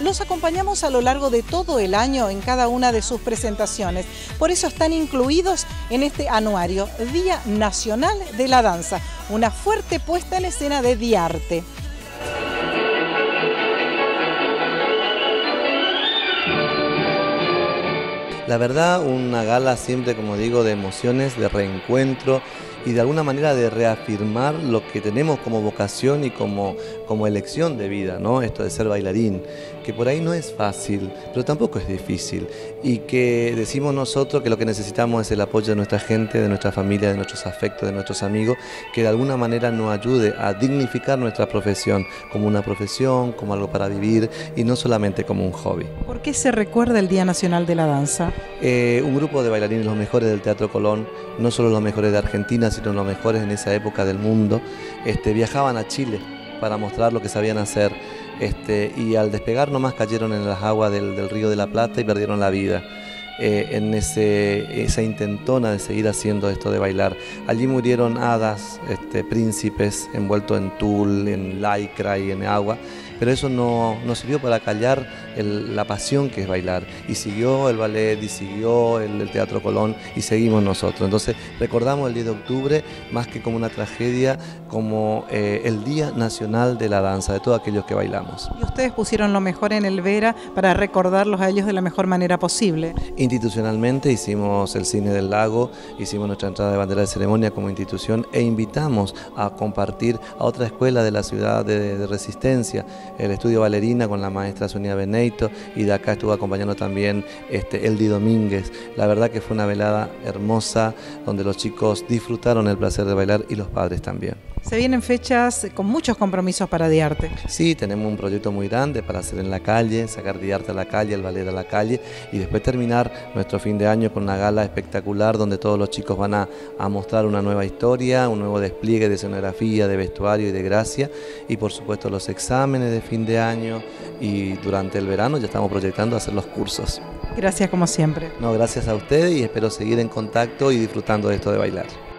los acompañamos a lo largo de todo el año en cada una de sus presentaciones. Por eso están incluidos en este anuario, Día Nacional de la Danza, una fuerte puesta en escena de Diarte. La verdad, una gala siempre, como digo, de emociones, de reencuentro, y de alguna manera de reafirmar lo que tenemos como vocación y como, como elección de vida, ¿no? Esto de ser bailarín, que por ahí no es fácil, pero tampoco es difícil. Y que decimos nosotros que lo que necesitamos es el apoyo de nuestra gente, de nuestra familia, de nuestros afectos, de nuestros amigos, que de alguna manera nos ayude a dignificar nuestra profesión como una profesión, como algo para vivir y no solamente como un hobby. ¿Por qué se recuerda el Día Nacional de la Danza? Eh, un grupo de bailarines, los mejores del Teatro Colón, no solo los mejores de Argentina, sino los mejores en esa época del mundo, este, viajaban a Chile para mostrar lo que sabían hacer este, y al despegar nomás cayeron en las aguas del, río de la Plata y perdieron la vida. Eh, en ese, esa intentona de seguir haciendo esto de bailar. Allí murieron hadas, este, príncipes envueltos en tul, en lycra y en agua, pero eso no, no sirvió para callar la pasión que es bailar. Y siguió el ballet, y siguió el, Teatro Colón, y seguimos nosotros. Entonces recordamos el 10 de octubre más que como una tragedia, como eh, el Día Nacional de la Danza, de todos aquellos que bailamos. Y ustedes pusieron lo mejor en el Vera para recordarlos a ellos de la mejor manera posible. Institucionalmente hicimos el Cine del Lago, hicimos nuestra entrada de bandera de ceremonia como institución e invitamos a compartir a otra escuela de la ciudad de, de Resistencia, el estudio Valerina con la maestra Sonia Y de acá estuvo acompañando también este, Eldi Domínguez. La verdad que fue una velada hermosa donde los chicos disfrutaron el placer de bailar y los padres también. Se vienen fechas con muchos compromisos para Diarte. Sí, tenemos un proyecto muy grande para hacer en la calle, sacar Diarte a la calle, el ballet a la calle y después terminar nuestro fin de año con una gala espectacular donde todos los chicos van a, a mostrar una nueva historia, un nuevo despliegue de escenografía, de vestuario y de gracia y por supuesto los exámenes de fin de año y durante el verano ya estamos proyectando hacer los cursos. Gracias como siempre. No, gracias a ustedes y espero seguir en contacto y disfrutando de esto de bailar.